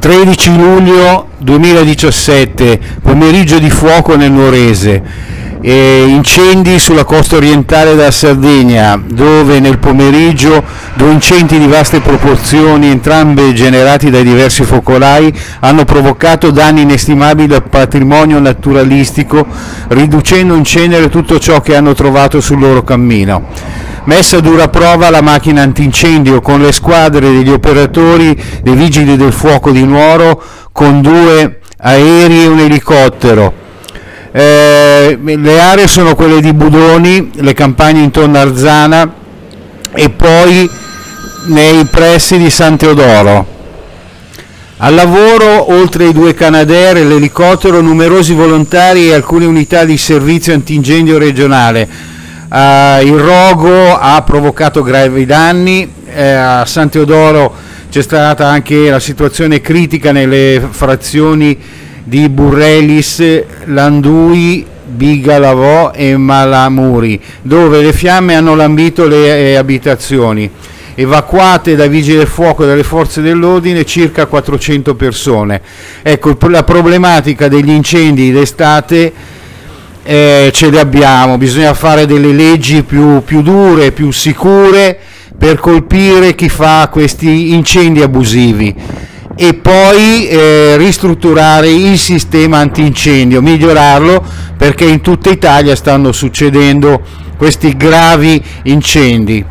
13 luglio 2017, pomeriggio di fuoco nel Nuorese, e incendi sulla costa orientale della Sardegna, dove nel pomeriggio due incendi di vaste proporzioni, entrambi generati dai diversi focolai, hanno provocato danni inestimabili al patrimonio naturalistico, riducendo in cenere tutto ciò che hanno trovato sul loro cammino messa a dura prova la macchina antincendio con le squadre degli operatori dei vigili del fuoco di Nuoro con due aerei e un elicottero. Eh, le aree sono quelle di Budoni, le campagne intorno a Arzana e poi nei pressi di San Teodoro. Al lavoro, oltre ai due Canadair e l'elicottero, numerosi volontari e alcune unità di servizio antincendio regionale Uh, il rogo ha provocato gravi danni, eh, a San Teodoro c'è stata anche la situazione critica nelle frazioni di Burrelis, Landui, Bigalavò e Malamuri, dove le fiamme hanno lambito le eh, abitazioni. Evacuate dai vigili del fuoco e dalle forze dell'ordine circa 400 persone. Ecco, la problematica degli incendi d'estate eh, ce le abbiamo, bisogna fare delle leggi più, più dure, più sicure per colpire chi fa questi incendi abusivi e poi eh, ristrutturare il sistema antincendio, migliorarlo perché in tutta Italia stanno succedendo questi gravi incendi.